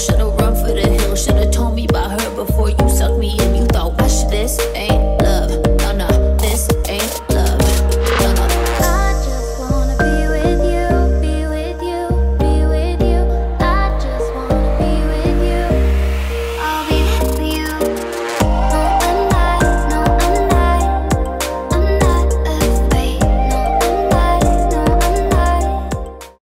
Should've run.